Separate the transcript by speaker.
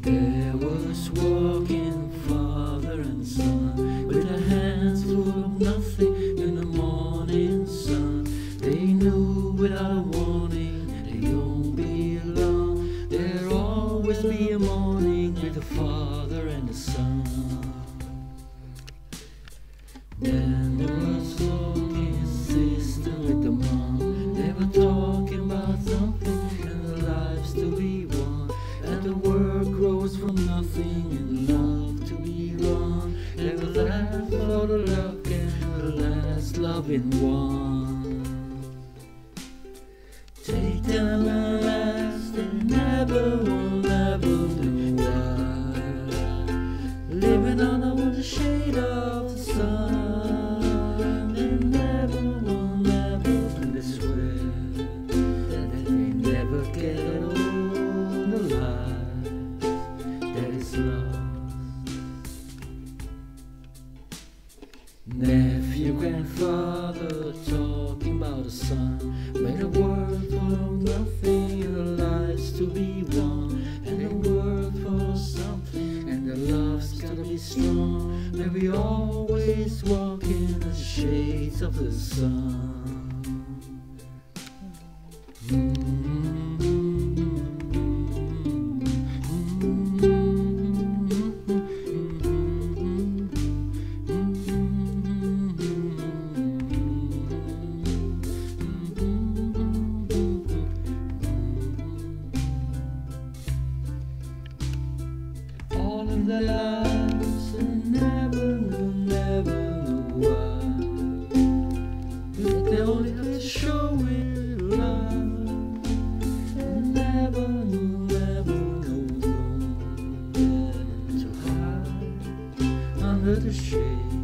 Speaker 1: There was walking father and son with their hands full of nothing in the morning sun. They knew without a warning they won't be alone. There'll always be a morning with the father and the son. Last loving one. Nephew, grandfather, talking about a son, made a world of nothing the lives to be won, and a world of something, and the love's gotta be strong. May we always walk in the shades of the sun. All and never knew, never knew why. But they only have to show it love. And never never yeah, to hide under the shade